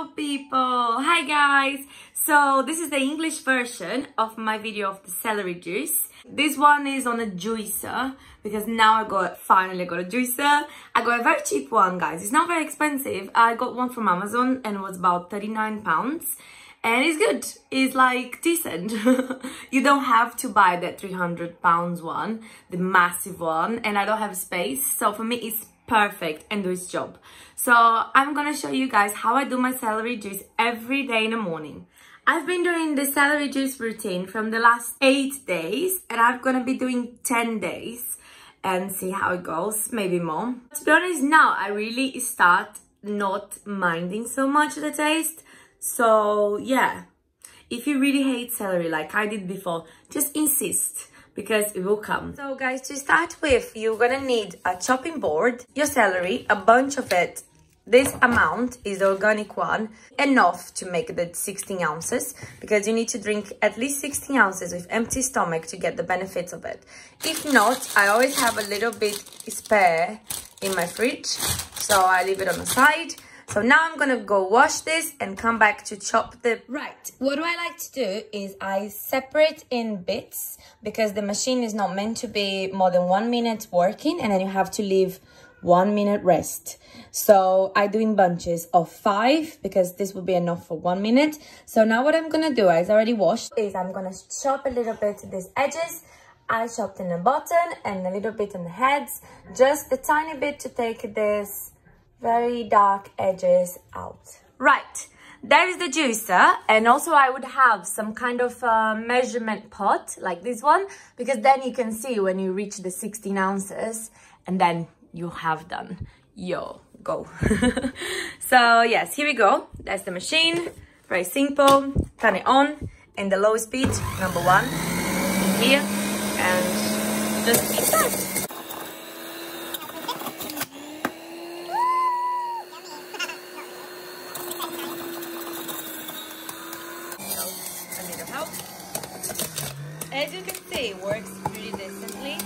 Hello people! Hi guys! So this is the English version of my video of the celery juice. This one is on a juicer because now I got finally got a juicer. I got a very cheap one guys. It's not very expensive. I got one from Amazon and it was about 39 pounds and it's good it's like decent you don't have to buy that 300 pounds one the massive one and i don't have space so for me it's perfect and do its job. So i'm gonna show you guys how i do my celery juice every day in the morning. I've been doing the celery juice routine from the last eight days and I'm gonna be doing 10 days and see how it goes, maybe more. To be honest, now I really start not minding so much the taste. So yeah, if you really hate celery like I did before, just insist because it will come. So guys, to start with, you're gonna need a chopping board, your celery, a bunch of it. This amount is the organic one, enough to make the 16 ounces because you need to drink at least 16 ounces with empty stomach to get the benefits of it. If not, I always have a little bit spare in my fridge, so I leave it on the side so now I'm gonna go wash this and come back to chop the... Right, what do I like to do is I separate in bits because the machine is not meant to be more than one minute working and then you have to leave one minute rest. So I do in bunches of five because this will be enough for one minute. So now what I'm gonna do, is already washed, is I'm gonna chop a little bit these edges I chopped in the bottom and a little bit on the heads, just a tiny bit to take this very dark edges out. Right, there is the juicer and also I would have some kind of uh, measurement pot like this one because then you can see when you reach the 16 ounces and then you have done. Yo, go. so yes, here we go. That's the machine. Very simple. Turn it on in the low speed, number one, here, and just start. As you can see, it works pretty decently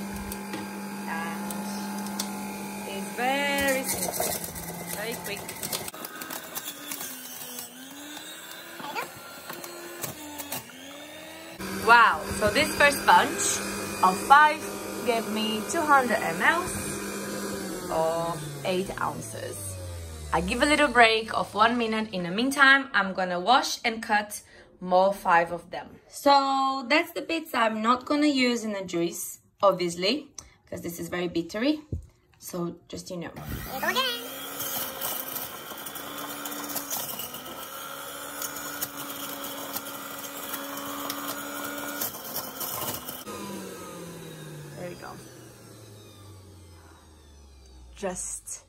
and it's very simple, very quick. Wow, so this first bunch of five gave me 200 ml or 8 ounces. I give a little break of one minute. In the meantime, I'm gonna wash and cut more five of them. So that's the bits I'm not gonna use in the juice, obviously, because this is very bittery. So just you know. There you go. Just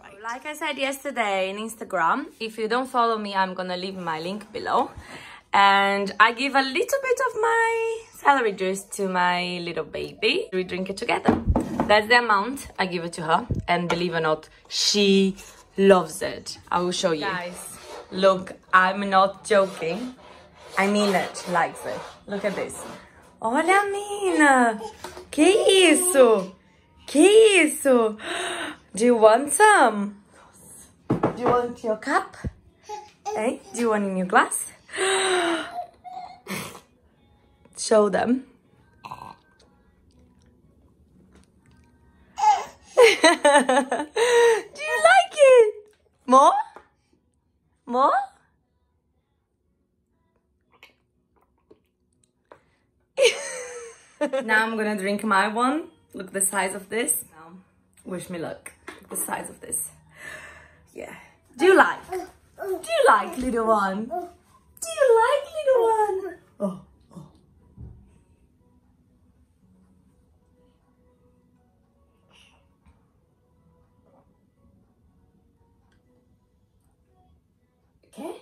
right. Like I said yesterday in Instagram, if you don't follow me, I'm gonna leave my link below and I give a little bit of my celery juice to my little baby. We drink it together. That's the amount I give it to her and believe it or not, she loves it. I will show you. Guys, look, I'm not joking. I mean it, she likes it. Look at this. Olha, mina! Que isso? Que isso? Do you want some? Do you want your cup? Hey, do you want in your glass? Show them. Do you like it? More? More? now I'm gonna drink my one. Look the size of this. Now, wish me luck. Look the size of this. Yeah. Do you like? Do you like, little one? Do you like little one? Oh, oh. Okay.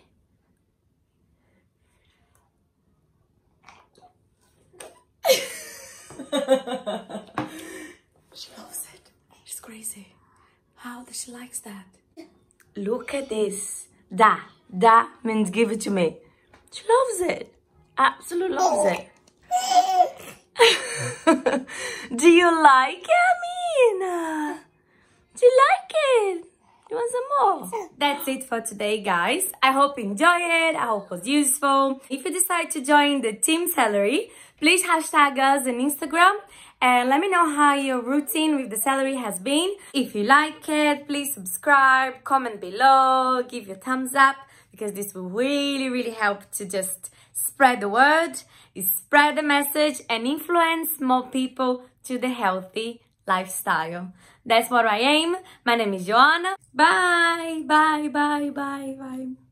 she loves it. She's crazy. How does she likes that? Look at this. Da. Da means give it to me. She loves it. Absolutely loves it. Do you like it, Amina? Do you like it? You want some more? That's it for today, guys. I hope you enjoy it. I hope it was useful. If you decide to join the Team Celery, please hashtag us on Instagram and let me know how your routine with the celery has been. If you like it, please subscribe, comment below, give your thumbs up because this will really, really help to just spread the word, spread the message and influence more people to the healthy lifestyle. That's what I aim. My name is Joana. Bye, bye, bye, bye, bye.